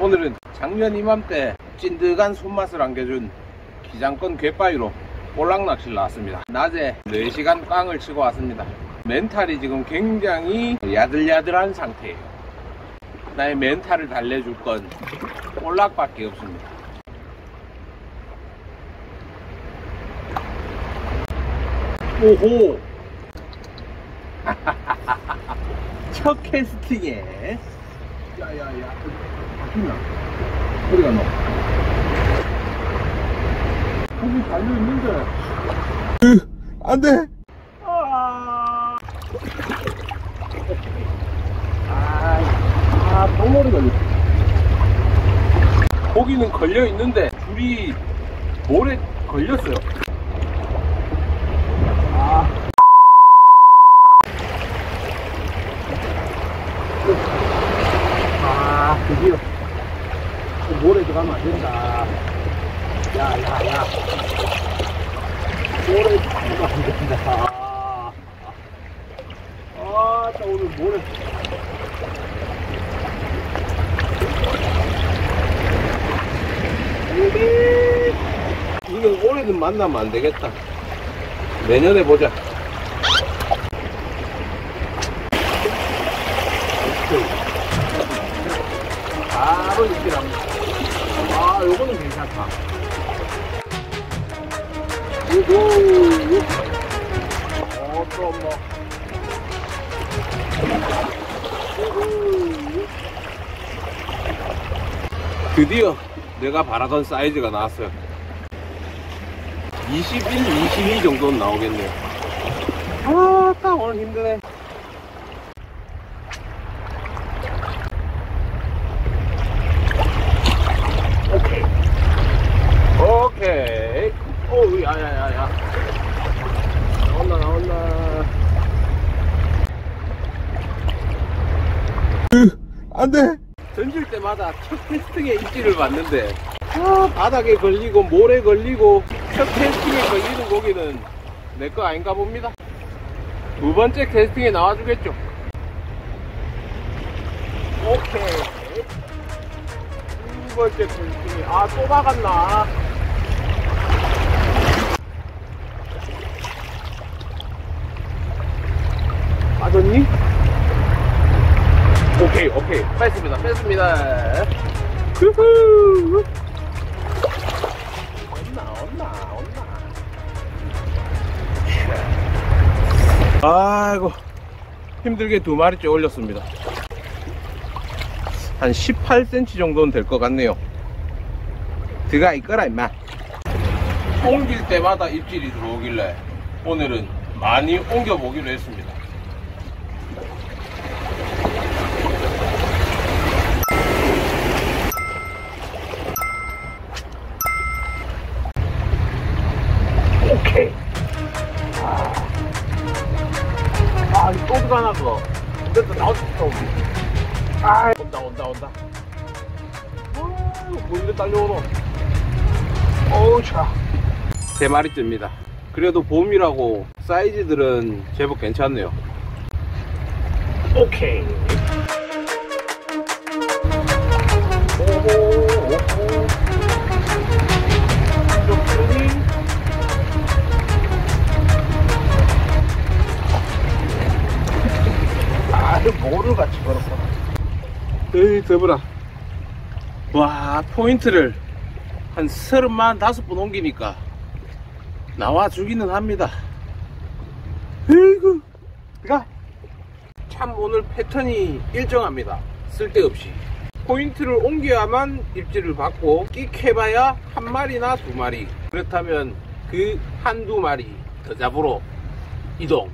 오늘은 작년 이맘때 찐득한 손맛을 안겨준 기장권 갯바위로 볼락 낚시를 나왔습니다. 낮에 4시간 꽝을 치고 왔습니다. 멘탈이 지금 굉장히 야들야들한 상태예요. 나의 멘탈을 달래줄 건 볼락밖에 없습니다. 오호! 첫 캐스팅에 야야야. 바뀌나 어디가 너 거기 달려있는데. 안돼. 아, 아, 똥머리 걸렸어 고기는 걸려있는데 줄이 볼에 걸렸어요 아. 아, 드디어. 모래 들어가면 안 된다. 야, 야, 야. 모래 들어가면 안 된다. 아, 아, 나 오늘 모래. 이건 올해는 만나면 안 되겠다. 내년에 보자. 뭐. 드디어 내가 바라던 사이즈가 나왔어요. 21, 22 정도는 나오겠네요. 아, 딱 오늘 힘드네. 오케이. 오케이. 오, 야, 야, 야, 야. 나온다, 나온다. 안 돼. 던질 때마다 첫 캐스팅에 입질을 받는데, 아, 바닥에 걸리고, 모래 걸리고, 첫 캐스팅에 걸리는 고기는 내 거 아닌가 봅니다. 두 번째 캐스팅에 나와주겠죠. 오케이. 두 번째 캐스팅에, 아, 또 박았나. 빠졌니? 오케이, 오케이. 뺐습니다. 후후. 온나, 온나, 온나. 아이고, 힘들게 두 마리째 올렸습니다. 한 18cm 정도는 될 것 같네요. 드가 있거라, 임마. 옮길 때마다 입질이 들어오길래 오늘은 많이 옮겨보기로 했습니다. 뭔데 딸려오노. 어우, 차. 세 마리째입니다. 그래도 봄이라고 사이즈들은 제법 괜찮네요. 오케이. 아, 뭐를 같이 걸었구나. 에이, 더불어. 와, 포인트를 한 서른만 다섯 번 옮기니까 나와 주기는 합니다. 에이구, 가. 참 오늘 패턴이 일정합니다. 쓸데없이. 포인트를 옮겨야만 입질을 받고 끽해봐야 한 마리나 두 마리. 그렇다면 그 한두 마리 더 잡으러 이동.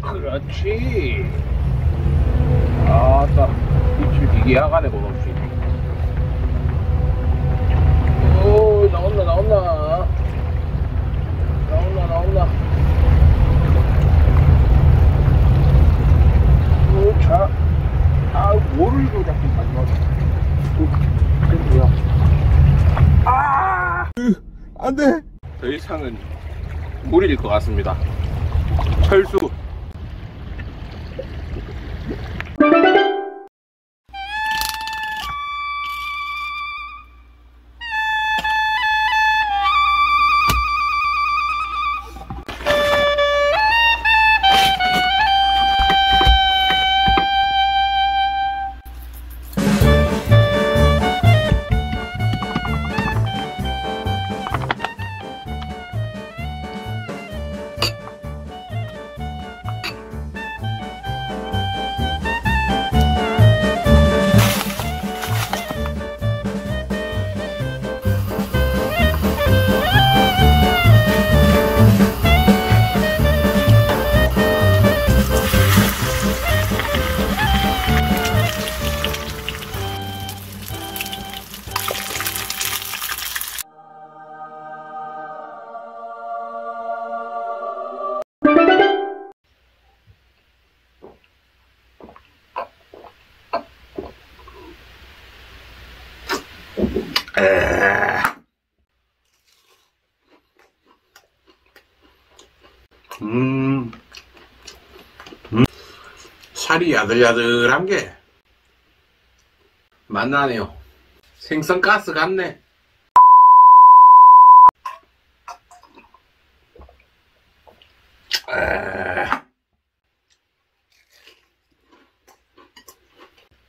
그렇지. 아따, 입질 기계 하간에 보놓지. 오, 나온다, 나온다. 나온다, 나온다. 오, 자. 아, 뭐를 이거 자꾸. 이게 뭐야? 아! 안 돼! 더 이상은 무리일 것 같습니다. 철수. 에. 음, 음, 살이 야들야들한 게 맛나네요. 생선가스 같네.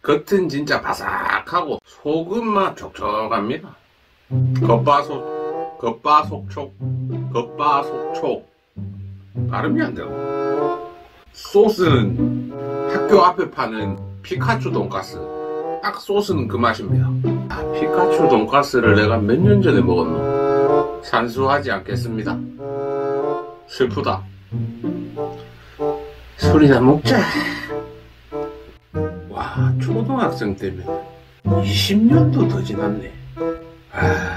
겉은 진짜 바삭하고 속은만 촉촉합니다. 겉바속, 겉바속촉, 겉바속촉. 발음이 안 되고. 소스는 학교 앞에 파는 피카츄 돈가스. 딱 소스는 그 맛입니다. 아, 피카츄 돈가스를 내가 몇 년 전에 먹었노? 산수하지 않겠습니다. 슬프다. 술이나 먹자. 와, 초등학생 때면 20년도 더 지났네. 아...